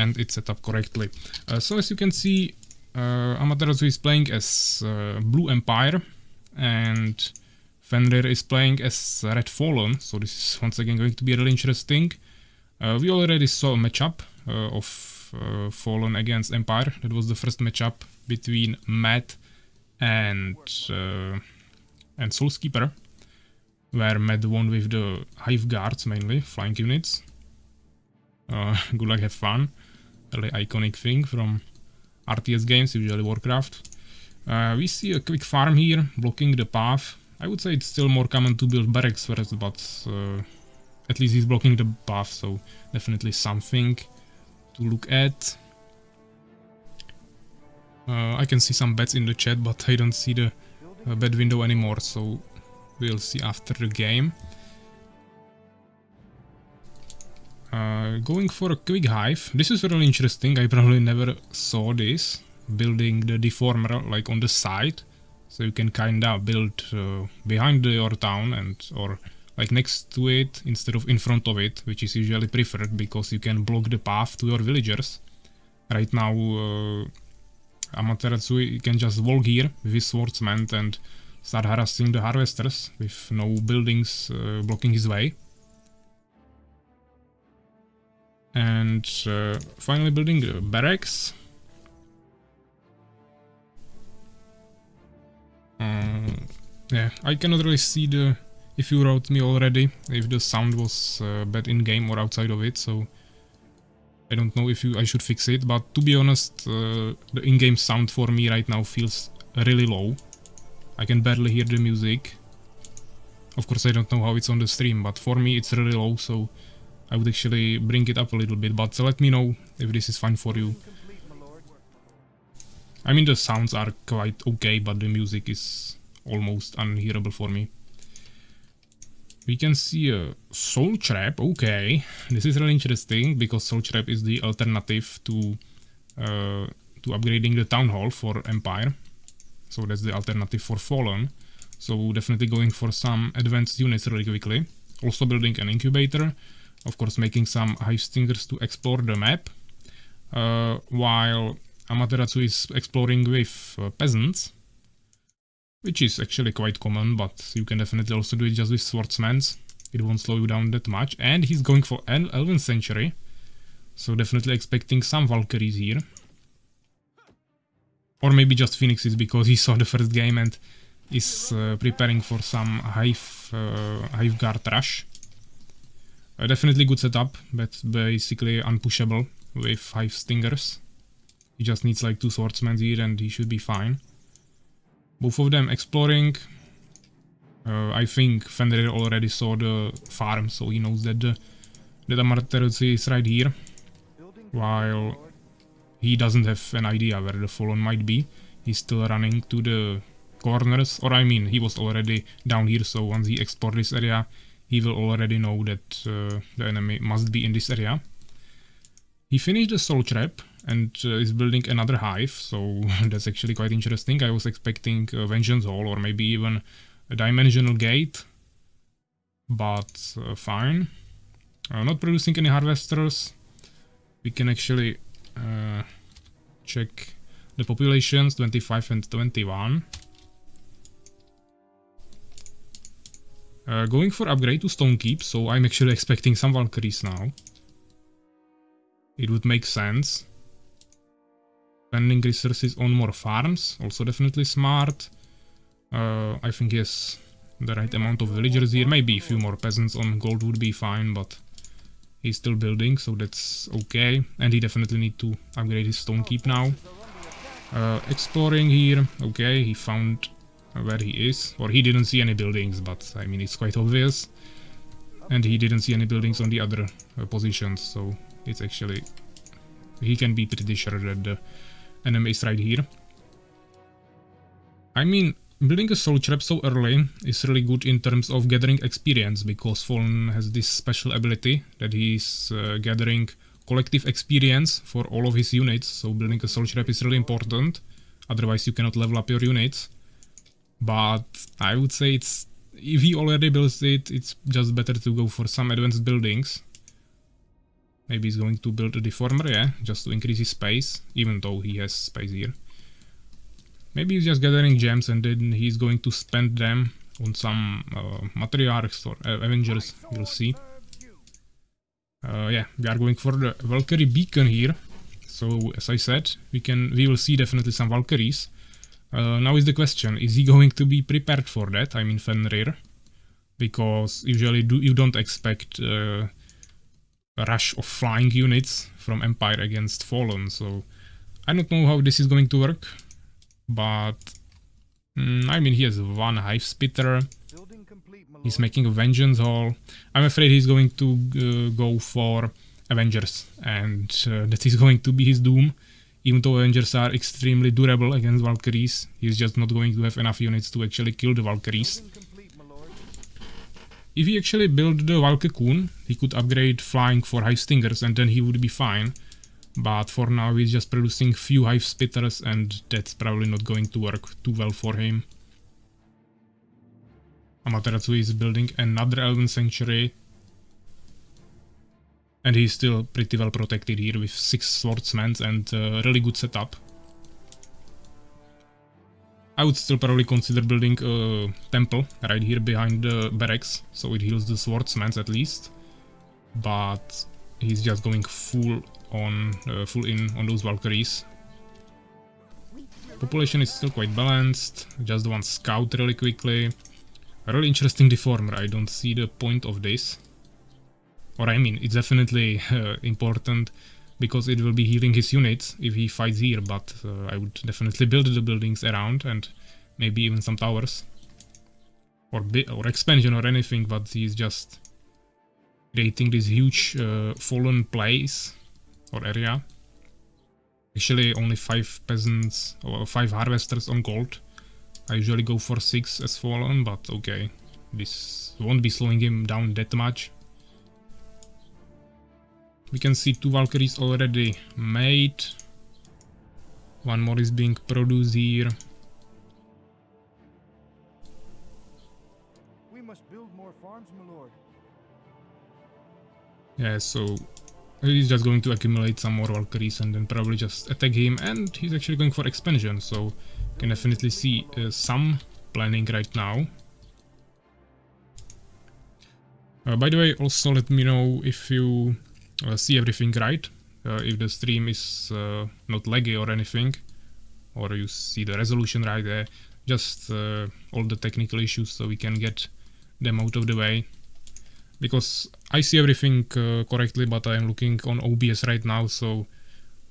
and it's set up correctly. Uh, so as you can see, uh, Amaterasu is playing as uh, Blue Empire and Fenrir is playing as Red Fallen, so this is once again going to be really interesting. We already saw a matchup of uh, Fallen against Empire. That was the first matchup between Matt and uh, and Soulskeeper, where Matt won with the Hive Guards mainly, flying units. Uh, good luck, have fun. Really iconic thing from RTS games, usually Warcraft. Uh, we see a quick farm here, blocking the path. I would say it's still more common to build barracks first, but uh, at least he's blocking the path, so definitely something to look at. Uh, I can see some bets in the chat, but I don't see the uh, bet window anymore, so we'll see after the game. Uh, going for a quick hive. This is really interesting. I probably never saw this. Building the deformer like on the side. So you can kinda build uh, behind your town and or like next to it instead of in front of it, which is usually preferred because you can block the path to your villagers. Right now uh, Amaterasu can just walk here with his swordsman and start harassing the harvesters with no buildings uh, blocking his way. And uh, finally building barracks. Uh, yeah, I cannot really see the if you wrote me already, if the sound was uh, bad in-game or outside of it, so I don't know if you I should fix it, but to be honest, uh, the in-game sound for me right now feels really low. I can barely hear the music. Of course I don't know how it's on the stream, but for me it's really low, so I would actually bring it up a little bit, but let me know if this is fine for you. I mean the sounds are quite okay, but the music is almost unhearable for me. We can see a Soul Trap, okay. This is really interesting, because Soul Trap is the alternative to, uh, to upgrading the Town Hall for Empire. So that's the alternative for Fallen. So definitely going for some advanced units really quickly. Also building an incubator of course making some hive stingers to explore the map, uh, while Amaterasu is exploring with uh, peasants, which is actually quite common, but you can definitely also do it just with swordsmen. It won't slow you down that much. And he's going for El Elven Sanctuary, so definitely expecting some Valkyries here. Or maybe just Phoenixes because he saw the first game and is uh, preparing for some Hive, uh, hive Guard rush. Definitely good setup, but basically unpushable with 5 stingers. He just needs like 2 swordsmen here and he should be fine. Both of them exploring. Uh, I think Fenrir already saw the farm, so he knows that the that is right here. While he doesn't have an idea where the Fallen might be. He's still running to the corners, or I mean, he was already down here, so once he explored this area, he will already know that uh, the enemy must be in this area. He finished the soul trap and uh, is building another hive, so that's actually quite interesting. I was expecting a Vengeance Hall or maybe even a Dimensional Gate, but uh, fine. Uh, not producing any harvesters. We can actually uh, check the populations 25 and 21. Uh, going for upgrade to Stonekeep, so I'm actually expecting some Valkyries now. It would make sense. Spending resources on more farms, also definitely smart. Uh, I think yes, the right amount of villagers here. Maybe a few more peasants on gold would be fine, but he's still building, so that's okay. And he definitely need to upgrade his Stonekeep now. Uh, exploring here, okay, he found where he is. Or he didn't see any buildings, but I mean, it's quite obvious. And he didn't see any buildings on the other uh, positions, so it's actually... He can be pretty sure that the enemy is right here. I mean, building a soul trap so early is really good in terms of gathering experience, because Fallen has this special ability that he's uh, gathering collective experience for all of his units, so building a soul trap is really important, otherwise you cannot level up your units but I would say it's if he already builds it, it's just better to go for some advanced buildings Maybe he's going to build a deformer, yeah, just to increase his space, even though he has space here. Maybe he's just gathering gems and then he's going to spend them on some uh, matriarchs or uh, Avengers, we'll see. Uh, yeah, we are going for the Valkyrie beacon here. So, as I said, we can we will see definitely some Valkyries. Uh, now is the question, is he going to be prepared for that? I mean Fenrir. Because usually do, you don't expect uh, a rush of flying units from Empire against Fallen, so I don't know how this is going to work. But, mm, I mean he has one Hive Spitter, he's making a Vengeance Hall. I'm afraid he's going to uh, go for Avengers, and uh, that is going to be his doom even though Avengers are extremely durable against Valkyries, he's just not going to have enough units to actually kill the Valkyries. If he actually built the Valkycoon, he could upgrade flying for Hive Stingers and then he would be fine. But for now he's just producing few Hive Spitters and that's probably not going to work too well for him. Amaterasu is building another Elven Sanctuary and he's still pretty well protected here with 6 swordsmen and uh, really good setup. I would still probably consider building a temple right here behind the barracks, so it heals the swordsmen at least. But he's just going full on, uh, full in on those Valkyries. Population is still quite balanced, just one scout really quickly. A really interesting deformer, I don't see the point of this or I mean, it's definitely uh, important because it will be healing his units if he fights here, but uh, I would definitely build the buildings around and maybe even some towers. Or, or expansion or anything, but he's just creating this huge uh, fallen place or area. Actually only 5 peasants or 5 harvesters on gold. I usually go for 6 as fallen, but okay. This won't be slowing him down that much. We can see two Valkyries already made. One more is being produced here. We must build more farms, my lord. Yeah, so he's just going to accumulate some more Valkyries and then probably just attack him and he's actually going for expansion, so can definitely see uh, some planning right now. Uh, by the way, also let me know if you see everything right. Uh, if the stream is uh, not laggy or anything, or you see the resolution right there, just all the technical issues so we can get them out of the way. Because I see everything correctly, but I am looking on OBS right now, so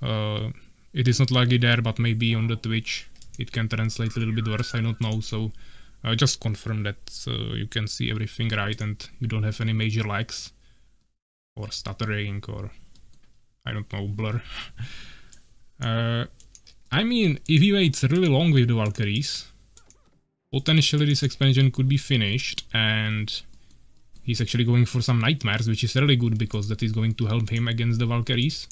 it is not laggy there, but maybe on the Twitch it can translate a little bit worse, I don't know, so uh, just confirm that uh, you can see everything right and you don't have any major lags or stuttering or I don't know, blur. uh, I mean, if he waits really long with the Valkyries, potentially this expansion could be finished and he's actually going for some nightmares, which is really good because that is going to help him against the Valkyries.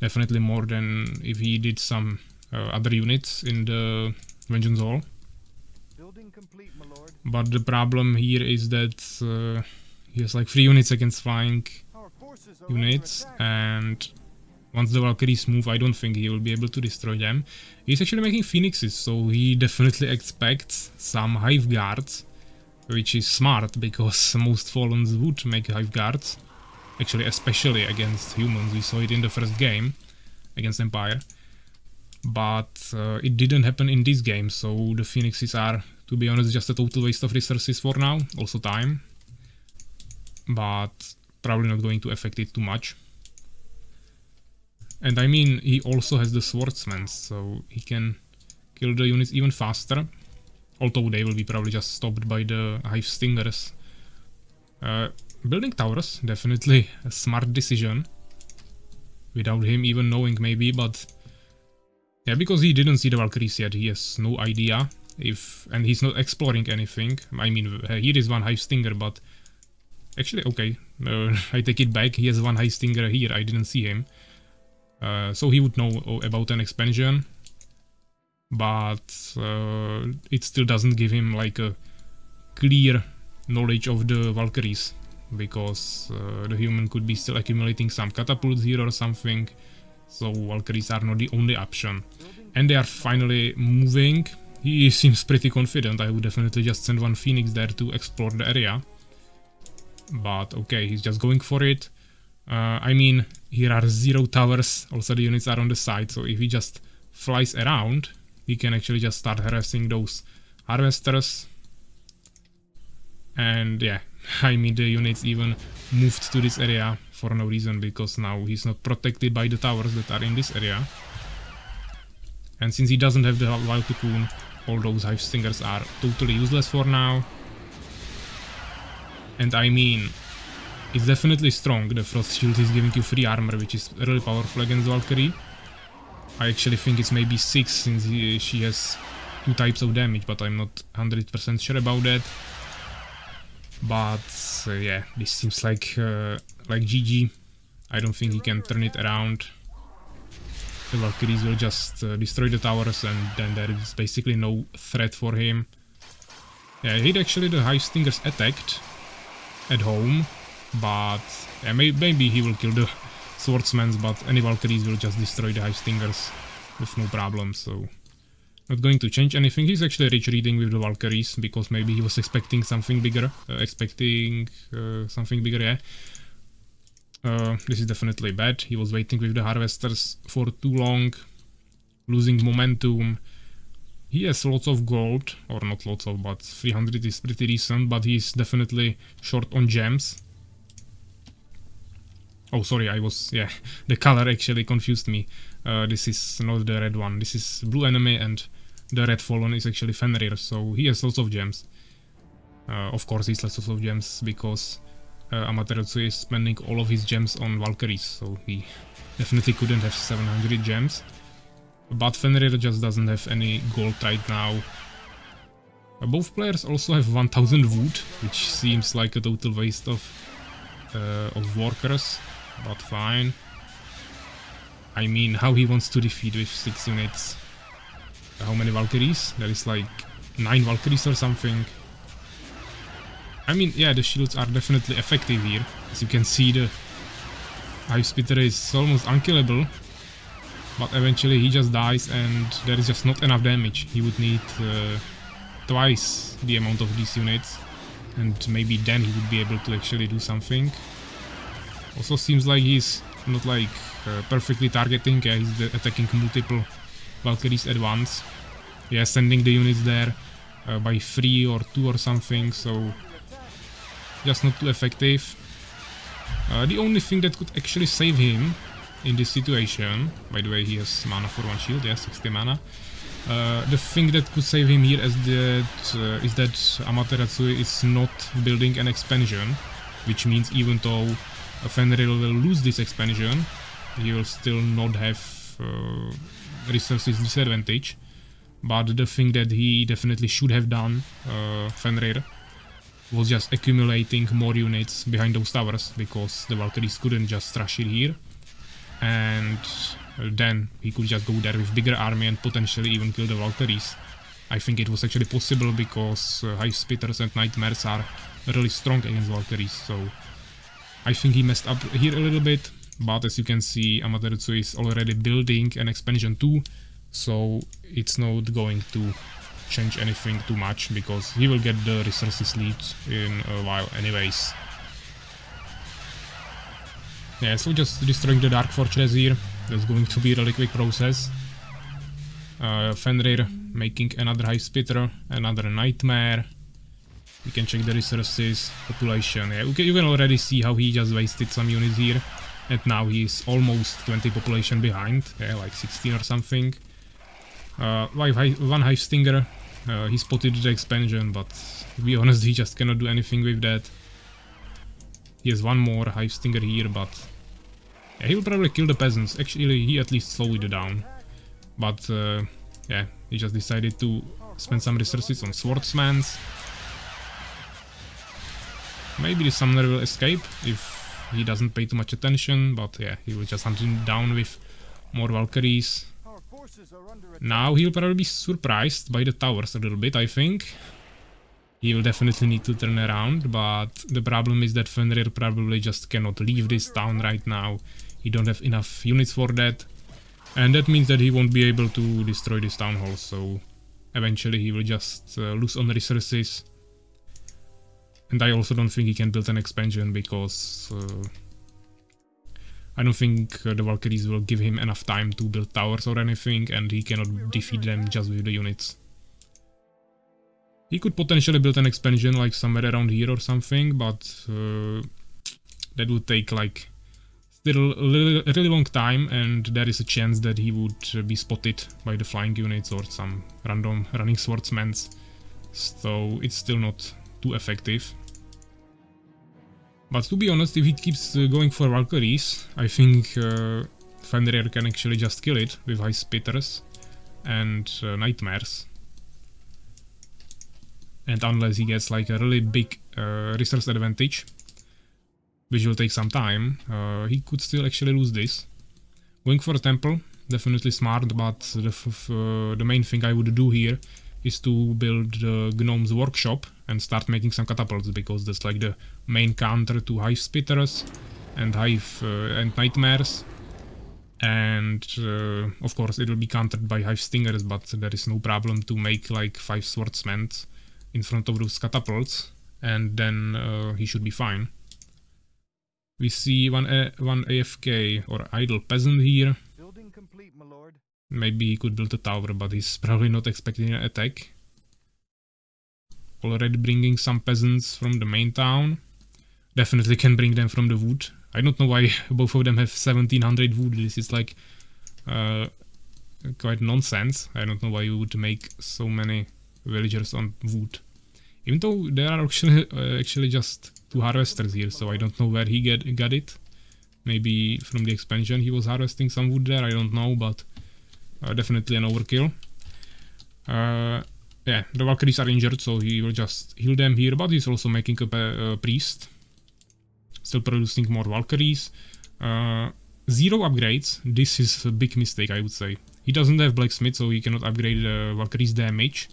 Definitely more than if he did some uh, other units in the Vengeance Hall. Complete, but the problem here is that uh, he has like 3 units against flying units and once the Valkyries move I don't think he will be able to destroy them. He's actually making phoenixes so he definitely expects some hive guards which is smart because most Fallens would make hive guards actually especially against humans. We saw it in the first game against Empire but uh, it didn't happen in this game so the phoenixes are to be honest just a total waste of resources for now. Also time but probably not going to affect it too much. And I mean, he also has the swordsman, so he can kill the units even faster. Although they will be probably just stopped by the Hive Stingers. Uh, building towers, definitely a smart decision. Without him even knowing maybe, but... Yeah, because he didn't see the Valkyries yet, he has no idea if... And he's not exploring anything. I mean, here is one Hive Stinger, but Actually, okay, uh, I take it back, he has one Hive Stinger here, I didn't see him. Uh, so he would know about an expansion, but uh, it still doesn't give him like a clear knowledge of the Valkyries. because uh, the human could be still accumulating some catapults here or something. So Valkyries are not the only option. And they are finally moving. He seems pretty confident. I would definitely just send one Phoenix there to explore the area. But okay, he's just going for it. Uh, I mean, here are zero towers. Also the units are on the side. So if he just flies around, he can actually just start harassing those harvesters. And yeah, I mean the units even moved to this area for no reason because now he's not protected by the towers that are in this area. And since he doesn't have the Wild Cocoon, all those Hive Stingers are totally useless for now. And I mean, it's definitely strong. The Frost Shield is giving you free armor, which is really powerful against Valkyrie. I actually think it's maybe 6 since he, she has two types of damage, but I'm not 100% sure about that. But uh, yeah, this seems like uh, like GG. I don't think he can turn it around. The Valkyries will just uh, destroy the towers and then there is basically no threat for him. Yeah, he actually the Hive Stingers attacked at home, but yeah, may maybe he will kill the Swordsmans, but any Valkyries will just destroy the Hive Stingers with no problem, so not going to change anything. He's actually rich reading with the Valkyries because maybe he was expecting something bigger. Uh, expecting uh, something bigger, yeah. Uh, this is definitely bad. He was waiting with the Harvesters for too long, losing momentum. He has lots of gold, or not lots of, but 300 is pretty decent, but he's definitely short on gems. Oh, sorry, I was, yeah, the color actually confused me. Uh, this is not the red one, this is blue enemy and the red fallen is actually Fenrir, so he has lots of gems. Uh, of course he's lots of gems because uh, Amaterasu is spending all of his gems on Valkyries, so he definitely couldn't have 700 gems. But Fenrir just doesn't have any gold right now. Uh, both players also have 1000 wood, which seems like a total waste of, uh, of workers, but fine. I mean, how he wants to defeat with 6 units how many Valkyries? There is like 9 Valkyries or something. I mean, yeah, the shields are definitely effective here. As you can see, the Hive Spitter is almost unkillable. But eventually he just dies and there is just not enough damage. He would need uh, twice the amount of these units. And maybe then he would be able to actually do something. Also seems like he's not like uh, perfectly targeting, yeah, he's attacking multiple Valkyries at once. Yeah, sending the units there uh, by 3 or 2 or something, so just not too effective. Uh, the only thing that could actually save him in this situation, by the way he has mana for one shield, yeah, 60 mana. Uh, the thing that could save him here is that, uh, is that Amaterasu is not building an expansion, which means even though Fenrir will lose this expansion, he will still not have uh, resources disadvantage. But the thing that he definitely should have done, uh, Fenrir, was just accumulating more units behind those towers, because the Valkyries couldn't just rush it here. And then he could just go there with bigger army and potentially even kill the Valkyries. I think it was actually possible because uh, Hive Spitters and Nightmares are really strong against Valkyries, so I think he messed up here a little bit, but as you can see Amaterasu is already building an expansion too, so it's not going to change anything too much because he will get the resources lead in a while anyways. Yeah, so just destroying the Dark Fortress here, that's going to be a really quick process. Uh, Fenrir making another Hive Spitter, another Nightmare. You can check the resources, population, yeah, you can already see how he just wasted some units here. And now he's almost 20 population behind, yeah, like 16 or something. Uh, one Hive Stinger, uh, he spotted the expansion, but to be honest, he just cannot do anything with that. He has one more Hive Stinger here, but yeah, he'll probably kill the peasants. Actually, he at least slowed it down. But uh, yeah, he just decided to spend some resources on swordsmans. Maybe the summoner will escape if he doesn't pay too much attention, but yeah, he will just hunt him down with more Valkyries. Now he'll probably be surprised by the towers a little bit, I think. He will definitely need to turn around, but the problem is that Fenrir probably just cannot leave this town right now. He don't have enough units for that. And that means that he won't be able to destroy this town hall, so eventually he will just uh, lose on resources. And I also don't think he can build an expansion because uh, I don't think uh, the Valkyries will give him enough time to build towers or anything and he cannot defeat them just with the units. He could potentially build an expansion like somewhere around here or something, but uh, that would take like still a, really long time and there is a chance that he would uh, be spotted by the flying units or some random running swordsmen. So it's still not too effective. But to be honest, if he keeps uh, going for Valkyries, I think uh, Fenrir can actually just kill it with Hive Spitters and uh, Nightmares and unless he gets like a really big uh, resource advantage, which will take some time, uh, he could still actually lose this. Going for a temple, definitely smart, but the, uh, the main thing I would do here is to build the Gnome's workshop and start making some catapults, because that's like the main counter to Hive Spitters and Hive uh, and Nightmares. And uh, of course it will be countered by Hive Stingers, but there is no problem to make like 5 swordsmen in front of those catapults and then uh, he should be fine. We see one A one AFK or idle peasant here. Complete, Maybe he could build a tower, but he's probably not expecting an attack. Already bringing some peasants from the main town. Definitely can bring them from the wood. I don't know why both of them have 1700 wood. This is like uh, quite nonsense. I don't know why you would make so many villagers on wood. Even though there are actually, uh, actually just two harvesters here, so I don't know where he get, got it. Maybe from the expansion he was harvesting some wood there, I don't know, but uh, definitely an overkill. Uh, yeah, the Valkyries are injured, so he will just heal them here, but he's also making a, a priest. Still producing more Valkyries. Uh, zero upgrades, this is a big mistake, I would say. He doesn't have Blacksmith, so he cannot upgrade uh, Valkyrie's damage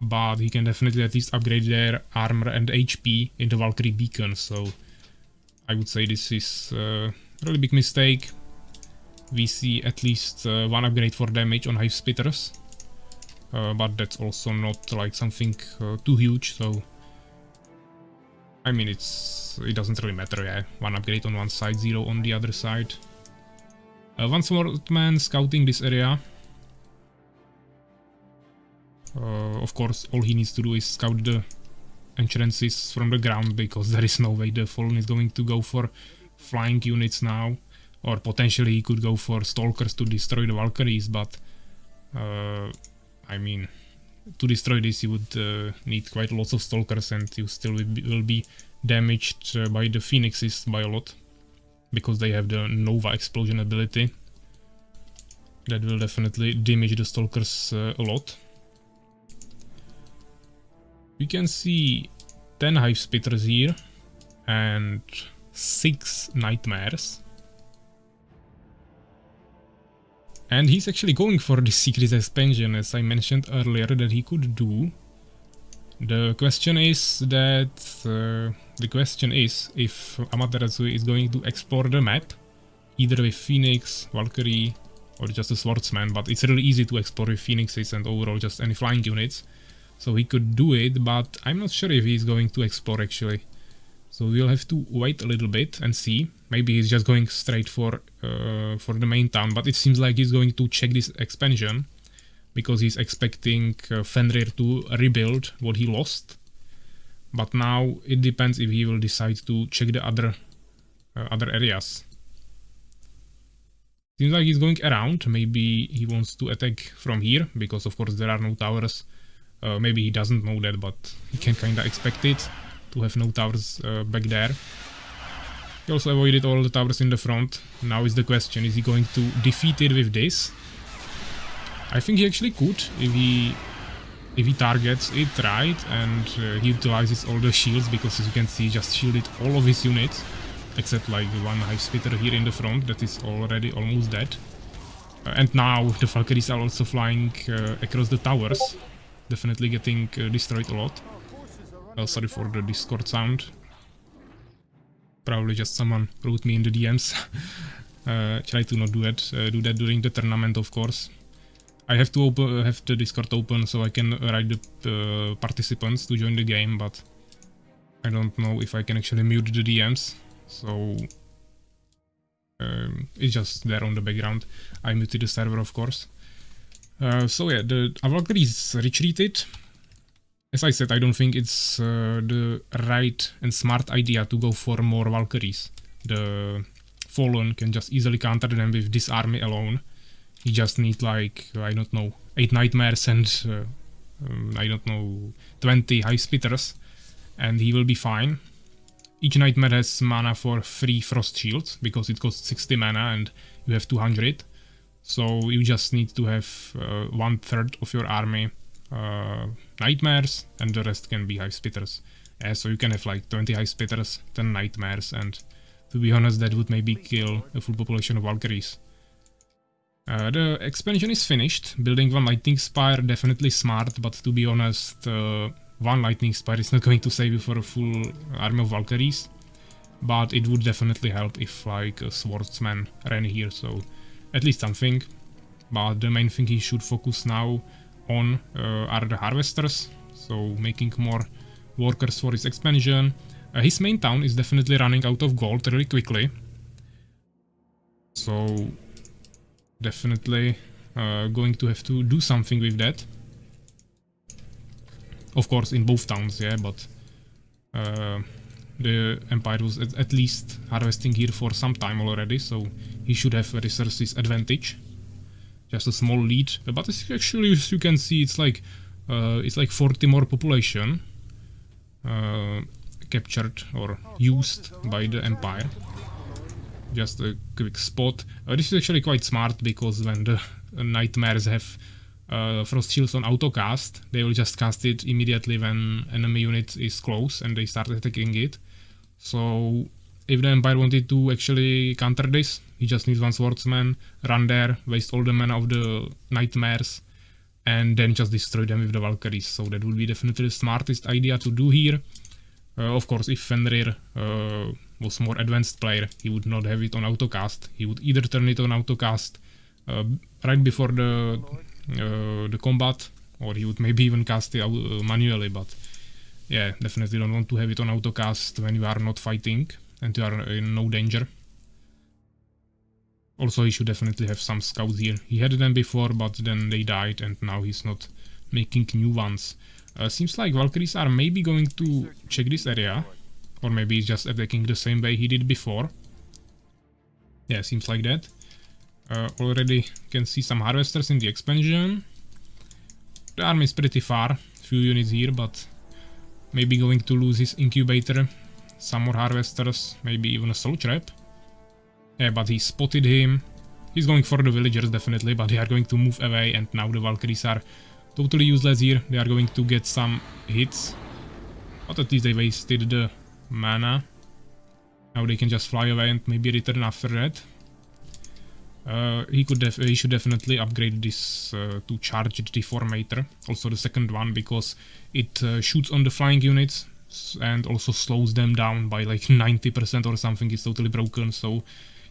but he can definitely at least upgrade their armor and HP in the Valkyrie beacon, so I would say this is a really big mistake. We see at least uh, one upgrade for damage on Hive Spitters, uh, but that's also not like something uh, too huge, so I mean it's it doesn't really matter, yeah, one upgrade on one side, zero on the other side. Uh, one swordman scouting this area, uh, of course, all he needs to do is scout the entrances from the ground because there is no way the Fallen is going to go for flying units now. Or potentially he could go for Stalkers to destroy the Valkyries, but uh, I mean, to destroy this you would uh, need quite lots of Stalkers and you still will be, damaged uh, by the Phoenixes by a lot. Because they have the Nova explosion ability. That will definitely damage the Stalkers uh, a lot we can see 10 hive spitters here and 6 nightmares. And he's actually going for the secret expansion as I mentioned earlier that he could do. The question is that uh, the question is if Amaterasu is going to explore the map either with Phoenix, Valkyrie or just a swordsman, but it's really easy to explore with Phoenixes and overall just any flying units. So he could do it, but I'm not sure if he's going to explore actually. So we'll have to wait a little bit and see. Maybe he's just going straight for uh, for the main town, but it seems like he's going to check this expansion because he's expecting uh, Fenrir to rebuild what he lost. But now it depends if he will decide to check the other uh, other areas. Seems like he's going around. Maybe he wants to attack from here because of course there are no towers uh, maybe he doesn't know that, but he can kinda expect it to have no towers uh, back there. He also avoided all the towers in the front. Now is the question, is he going to defeat it with this? I think he actually could, if he if he targets it right and uh, he utilizes all the shields, because as you can see, he just shielded all of his units, except like one Hive Spitter here in the front that is already almost dead. Uh, and now the Valkyries are also flying uh, across the towers, definitely getting uh, destroyed a lot. Uh, sorry for the Discord sound. Probably just someone wrote me in the DMs. uh, try to not do that. Uh, do that during the tournament, of course. I have to open, have the Discord open so I can write the participants to join the game, but I don't know if I can actually mute the DMs. So um, it's just there on the background. I muted the server, of course. Uh, so yeah, the Valkyries retreated. As I said, I don't think it's uh, the right and smart idea to go for more Valkyries. The Fallen can just easily counter them with this army alone. You just need like, I don't know, 8 Nightmares and, uh, um, I don't know, 20 Hive Spitters. And he will be fine. Each Nightmare has mana for 3 Frost Shields, because it costs 60 mana and you have 200. So you just need to have uh, one third of your army uh, nightmares and the rest can be hive spitters. So you can have like 20 hive spitters, 10 nightmares and to be honest that would maybe kill a full population of Valkyries. Uh, the expansion is finished, building one lightning spire definitely smart, but to be honest, uh, one lightning spire is not going to save you for a full army of Valkyries, but it would definitely help if like a swordsman ran here, so at least something. But the main thing he should focus now on uh, are the harvesters, so making more workers for his expansion. Uh, his main town is definitely running out of gold really quickly. So definitely uh, going to have to do something with that. Of course in both towns, yeah, but uh, the Empire was at, at, least harvesting here for some time already, so he should have a resources advantage. Just a small lead, but actually, as you can see, it's like uh, it's like 40 more population uh, captured or used by the Empire. Just a quick spot. Uh, this is actually quite smart because when the nightmares have uh, frost shields on autocast, they will just cast it immediately when enemy unit is close and they start attacking it. So if the Empire wanted to actually counter this, he just needs one swordsman, run there, waste all the mana of the nightmares, and then just destroy them with the Valkyries. So that would be definitely the smartest idea to do here. Uh, of course, if Fenrir uh, was more advanced player, he would not have it on autocast. He would either turn it on autocast uh, right before the uh, the combat, or he would maybe even cast it uh, manually, but yeah, definitely don't want to have it on autocast when you are not fighting and you are in no danger. Also, he should definitely have some scouts here. He had them before, but then they died and now he's not making new ones. Uh, seems like Valkyries are maybe going to check this area. Or maybe he's just attacking the same way he did before. Yeah, seems like that. Uh, already can see some harvesters in the expansion. The army is pretty far, few units here, but Maybe going to lose his incubator. Some more harvesters, maybe even a soul trap. Yeah, but he spotted him. He's going for the villagers definitely, but they are going to move away and now the Valkyries are totally useless here. They are going to get some hits. But at least they wasted the mana. Now they can just fly away and maybe return after that. Uh, he could he should definitely upgrade this uh, to charged deformator, also the second one, because it uh, shoots on the flying units and also slows them down by like 90% or something, it's totally broken, so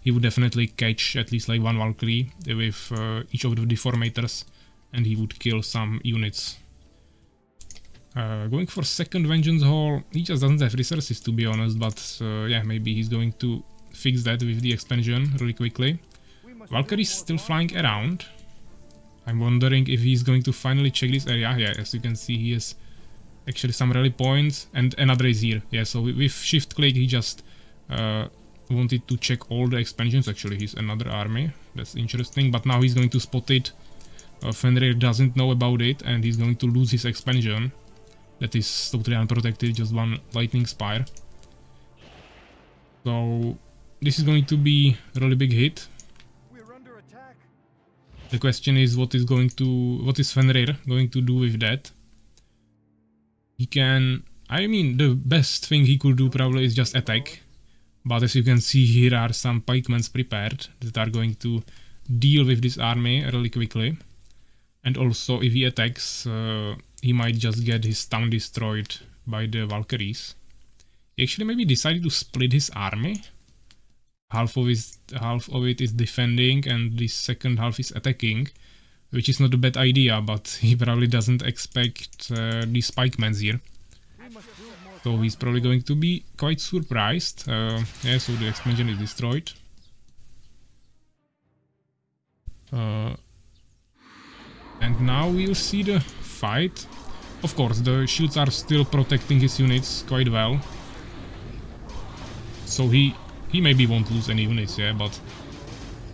he would definitely catch at least like one Valkyrie with uh, each of the deformators, and he would kill some units. Uh, going for second Vengeance Hall, he just doesn't have resources to be honest, but yeah, maybe he's going to fix that with the expansion really quickly. Valkyrie's still flying around. I'm wondering if he's going to finally check this area. Yeah, as you can see, he has actually some rally points and another is here. Yeah, so with shift click he just uh, wanted to check all the expansions. Actually, he's another army. That's interesting, but now he's going to spot it. Uh, Fenrir doesn't know about it and he's going to lose his expansion. That is totally unprotected, just one lightning spire. So this is going to be a really big hit the question is what is going to what is Fenrir going to do with that? He can I mean the best thing he could do probably is just attack. But as you can see here are some pikemans prepared that are going to deal with this army really quickly. And also if he attacks uh, he might just get his town destroyed by the Valkyries. He actually maybe decided to split his army. Half of, his, half of it is defending and the second half is attacking, which is not a bad idea, but he probably doesn't expect uh, the spikemen here. So he's probably going to be quite surprised. Uh, yeah, so the expansion is destroyed. Uh, and now we'll see the fight. Of course, the shields are still protecting his units quite well. So he, he maybe won't lose any units, yeah, but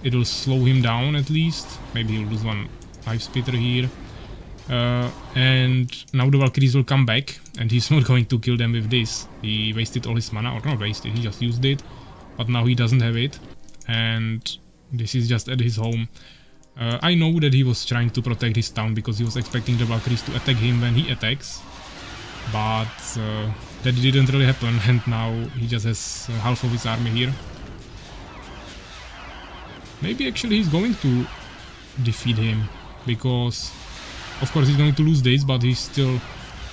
it will slow him down at least. Maybe he'll lose one Hive Spitter here. Uh, and now the Valkyries will come back, and he's not going to kill them with this. He wasted all his mana, or not wasted, he just used it. But now he doesn't have it, and this is just at his home. Uh, I know that he was trying to protect his town because he was expecting the Valkyries to attack him when he attacks. But uh, that didn't really happen and now he just has half of his army here. Maybe actually he's going to defeat him because of course he's going to lose this but he still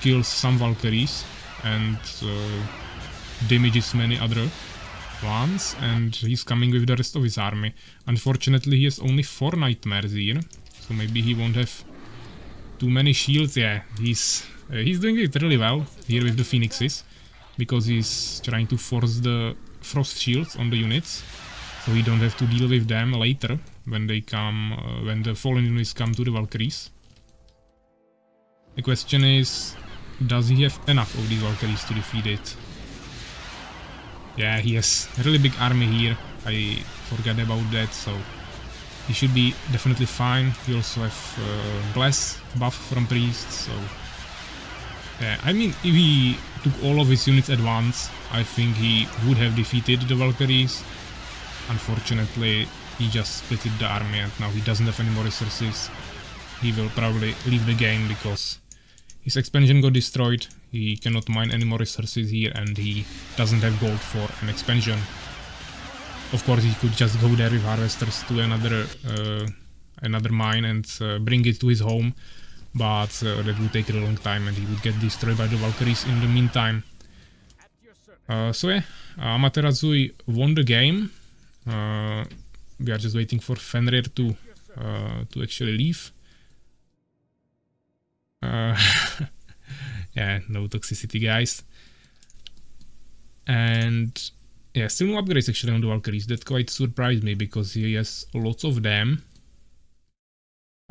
kills some Valkyries and uh, damages many other ones and he's coming with the rest of his army. Unfortunately he has only 4 nightmares here, so maybe he won't have too many shields. Yeah, he's uh, he's doing it really well here with the phoenixes, because he's trying to force the frost shields on the units, so he don't have to deal with them later when they come, uh, when the fallen units come to the Valkyries. The question is, does he have enough of these Valkyries to defeat it? Yeah, he has a really big army here. I forgot about that, so he should be definitely fine. He also have uh, Bless buff from Priest, so... I mean, if he took all of his units at once, I think he would have defeated the Valkyries. Unfortunately, he just split the army and now he doesn't have any more resources. He will probably leave the game because his expansion got destroyed, he cannot mine any more resources here and he doesn't have gold for an expansion. Of course he could just go there with harvesters to another uh, another mine and uh, bring it to his home, but uh, that would take a long time and he would get destroyed by the Valkyries in the meantime. Uh, so yeah, Amaterasu won the game. Uh, we are just waiting for Fenrir to uh, to actually leave. Uh, yeah, no toxicity, guys. And yeah, still no upgrades actually on the Valkyries. That quite surprised me because he has lots of them.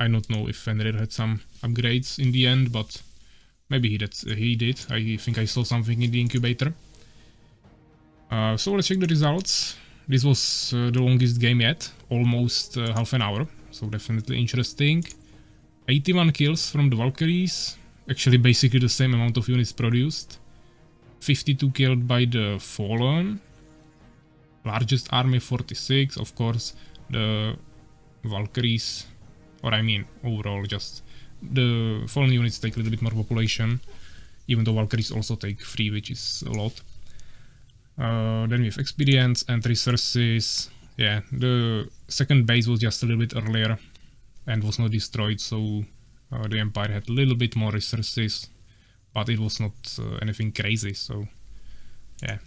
I don't know if Fenrir had some upgrades in the end, but maybe he did. He did. I think I saw something in the incubator. Uh, so let's check the results. This was uh, the longest game yet, almost uh, half an hour, so definitely interesting. 81 kills from the Valkyries, actually basically the same amount of units produced. 52 killed by the Fallen. Largest army 46, of course, the Valkyries, or I mean overall just the Fallen units take a little bit more population, even though Valkyries also take 3, which is a lot. Uh, then we have experience and resources. Yeah, the second base was just a little bit earlier and was not destroyed, so uh, the Empire had a little bit more resources, but it was not uh, anything crazy, so yeah,